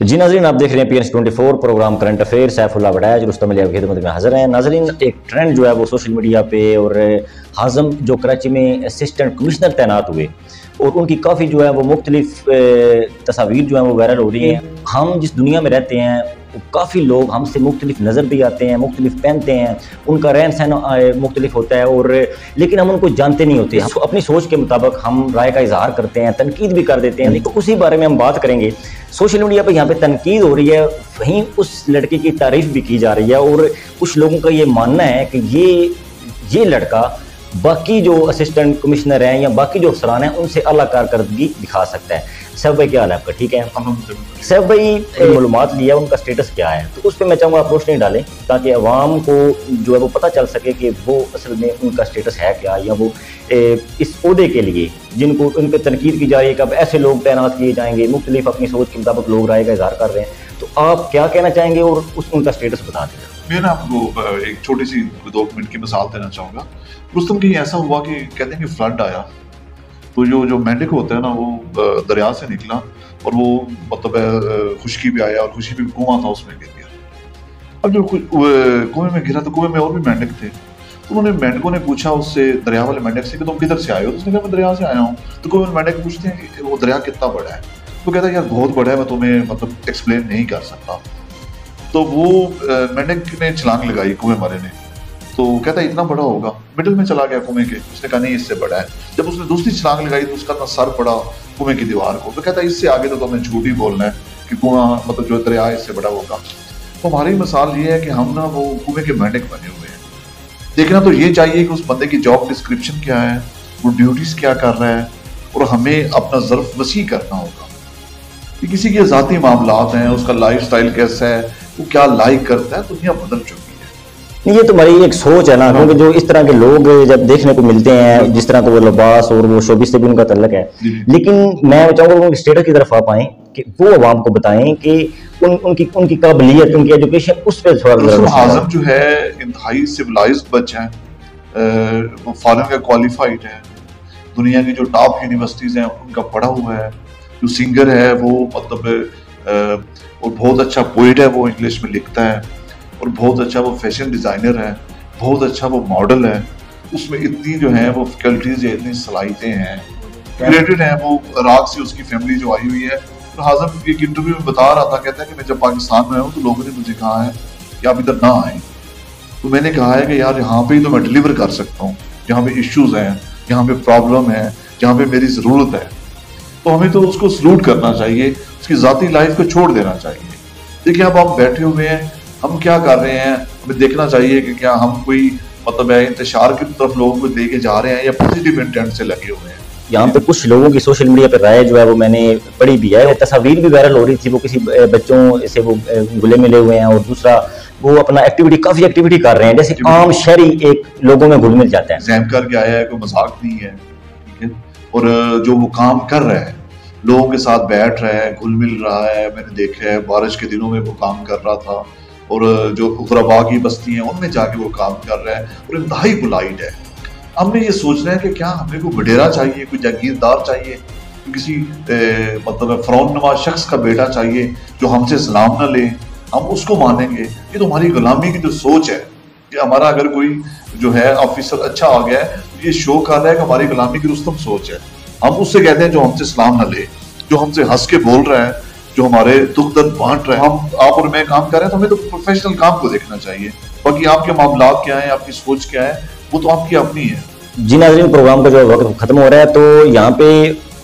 जी नाजरीन, आप देख रहे हैं P N twenty four program current affair Saifullah vadas, Rustam Ali खिदमत में हाजिर हैं। नाजरीन, एक ट्रेंड जो है वो सोशल मीडिया पे और हाजम जो कराची में असिस्टेंट कमिश्नर तैनात हुए और उनकी काफ़ी जो है वो मुख्तलिफ़ तस्वीर जो है वो वायरल हो रही हैं। हम जिस दुनिया में रहते हैं काफ़ी लोग हमसे मुख्तलिफ़ नज़र भी आते हैं, मुख्तलिफ़ पहनते हैं, उनका रहन सहन मुख्तलिफ़ होता है और, लेकिन हम उनको जानते नहीं होते। हम अपनी सोच के मुताबिक हम राय का इजहार करते हैं, तनकीद भी कर देते हैं, लेकिन उसी बारे में हम बात करेंगे। सोशल मीडिया पर यहाँ पर तनकीद हो रही है, वहीं उस लड़के की तारीफ़ भी की जा रही है और कुछ लोगों का ये मानना है कि ये ये लड़का बाकी जो असिस्टेंट कमिश्नर हैं या बाकी जो अफसरान हैं, उनसे अला कारकर्दगी दिखा सकता है। सब भाई क्या हाल है आपका? ठीक है? सैफ भाई मालूम लिया उनका स्टेटस क्या है? तो उस पर मैं चाहूँगा आप रोशनी डालें ताकि अवाम को जो है वो पता चल सके कि वो असल में उनका स्टेटस है क्या या वो इस अहदे के लिए जिनको उन पर तनकीद की जा रही है कब ऐसे लोग तैनात किए जाएँगे मुख्तलिफ़ अपनी सोच के मुताबिक लोग राय का इजहार कर रहे हैं। तो आप क्या कहना चाहेंगे और उस उनका स्टेटस बता दें? मैं ना आपको एक छोटी सी दो मिनट की मिसाल देना चाहूँगा। रुस्तम कहीं ऐसा हुआ कि कहते हैं कि फ्लड आया? तो जो जो मेंढक होता है ना, वो दरिया से निकला और वो मतलब खुशकी भी आया और खुशी भी कुआँ था उसमें गिर गया। अब जो कुएँ में गिरा तो कुएँ में और भी मेंढक थे। तो उन्होंने मेंढकों ने पूछा उससे, दरिया वाले मेंढक से कि तुम किधर से आए हो? तो उसने कहा, मैं दरिया से आया हूँ। तो कोई मेंढक पूछते हैं कि, वो दरिया कितना बड़ा है? तो कहता है, यार, बहुत बड़ा है, मैं तुम्हें मतलब एक्सप्लेन नहीं कर सकता। तो वो मेंढक ने छलांग लगाई कुएँ मारे ने तो कहता है, इतना बड़ा होगा। मिडिल में चला गया कुएँ के। उसने कहा, नहीं, इससे बड़ा है। जब उसने दूसरी छलांग लगाई तो उसका ना सर पड़ा कुएँ की दीवार को। तो कहता है, इससे आगे तो हमें झूठ ही बोलना है कि कुआँ मतलब जो दरिया इससे बड़ा होगा। तो हमारी मिसाल ये है कि हम ना वो कुएँ के मेंढक बने हुए हैं। देखना तो ये चाहिए कि उस बंदे की जॉब डिस्क्रिप्शन क्या है, वो ड्यूटीज़ क्या कर रहा है, और हमें अपना जर्फ वसी करना होगा। कि किसी के ज़ाती मामला हैं, उसका लाइफ स्टाइल कैसा है, वो क्या लाइक करता है, दुनिया बदल चुकी ये तो हमारी एक सोच है ना क्योंकि जो इस तरह के लोग जब देखने को मिलते हैं जिस तरह का वो लिबास और वो शोबिस से भी उनका तल्लक है। लेकिन मैं चाहूँगा उनके स्टेटस की तरफ़ आ पाए कि वो आवाम को बताएँ कि उन, उनकी उनकी काबिलियत उनकी एजुकेशन उस पर थोड़ा आज़म जो है इंतहाई सिविलाइज बच्चा है वो फॉरन का क्वालिफाइड है। दुनिया की जो टॉप यूनिवर्सिटीज हैं उनका पढ़ा हुआ है। जो सिंगर है वो मतलब और बहुत अच्छा पोइट है वो इंग्लिश में लिखता है। और बहुत अच्छा वो फ़ैशन डिज़ाइनर है, बहुत अच्छा वो मॉडल है। उसमें इतनी जो है वो फैकल्टीज है, इतनी सलाहितें हैं। क्रिएटेड हैं वो, राग से उसकी फैमिली जो आई हुई है। तो हाजम एक इंटरव्यू में बता रहा था, कहता है कि मैं जब पाकिस्तान में हूँ तो लोगों ने मुझे कहा है कि आप इधर ना आए। तो मैंने कहा है कि यार, यहाँ पे ही तो मैं डिलीवर कर सकता हूँ। यहाँ पे इश्यूज़ हैं, यहाँ पे प्रॉब्लम है, यहाँ पे मेरी ज़रूरत है। तो हमें तो उसको सलूट करना चाहिए, उसकी ज़ाती लाइफ को छोड़ देना चाहिए। देखिए, अब आप बैठे हुए हैं हम क्या कर रहे हैं? हमें देखना चाहिए कि क्या हम कोई मतलब है इंतज़ार की तरफ़ लोगों को लेके जा रहे हैं या पॉजिटिव इंटेंट से लगे हुए हैं? यहाँ पे कुछ लोगों की सोशल मीडिया पर राय जो है वो मैंने पढ़ी भी है। तस्वीर भी वायरल हो रही थी। वो किसी बच्चों से वो गुले मिले हुए हैं और दूसरा वो अपना एक्टिविटी काफ़ी एक्टिविटी कर रहे हैं। जैसे आम शहरी एक लोगों में घुल मिल जाता है। जैम करके आया है कोई मज़ाक नहीं है ठीक है? और जो वो काम कर रहा है लोगों के साथ बैठ रहा है घुल मिल रहा है। मैंने देखा है बारिश के दिनों में वो काम कर रहा था। और जो गुरबा की बस्ती हैं उनमें जाके वो काम कर रहे हैं और इंतहाई बुलाइट है। हमने ये सोच रहे हैं कि क्या हमें कोई वडेरा चाहिए कोई जागीरदार चाहिए किसी ए, मतलब फ़रौन नवाज़ शख्स का बेटा चाहिए जो हमसे सलाम ना ले। हम उसको मानेंगे। ये तो हमारी गुलामी की जो सोच है कि हमारा अगर कोई जो है ऑफिसर अच्छा आ गया है तो ये शो कर रहा है कि हमारी गुलामी की रुस्तम सोच है। हम उससे कहते हैं जो हमसे सलाम ना ले जो हमसे हंस के बोल रहा है जो हमारे दुख दर्द बांट रहे हैं। हम, आप और मैं काम कर रहे हैं तो हमें तो प्रोफेशनल काम को देखना चाहिए। बाकी आपके मामला क्या है, आपकी सोच क्या है, वो तो आपकी अपनी है। जी नाजरीन प्रोग्राम का जो वक्त खत्म हो रहा है तो यहाँ पे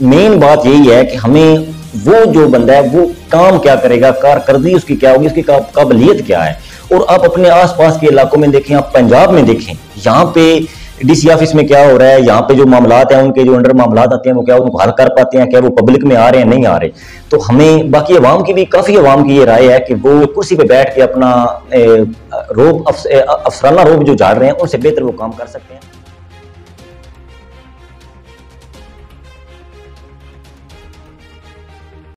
मेन बात यही है कि हमें वो जो बंदा है, वो काम क्या करेगा, कारकर्दगी उसकी क्या होगी, उसकी काबिलियत क्या है। और आप अपने आसपास के इलाकों में देखें, आप पंजाब में देखें, यहाँ पे डीसी ऑफ़िस में क्या हो रहा है, यहाँ पे जो मामला है, उनके जो अंडर मामला आते हैं, वो क्या उनको हल कर पाते हैं, क्या वो पब्लिक में आ रहे हैं, नहीं आ रहे? तो हमें बाकी अवाम की भी, काफ़ी अवाम की ये राय है कि वो कुर्सी पे बैठ के अपना रोब अफसराना रोब जो झाड़ रहे हैं, उनसे बेहतर वो काम कर सकते हैं।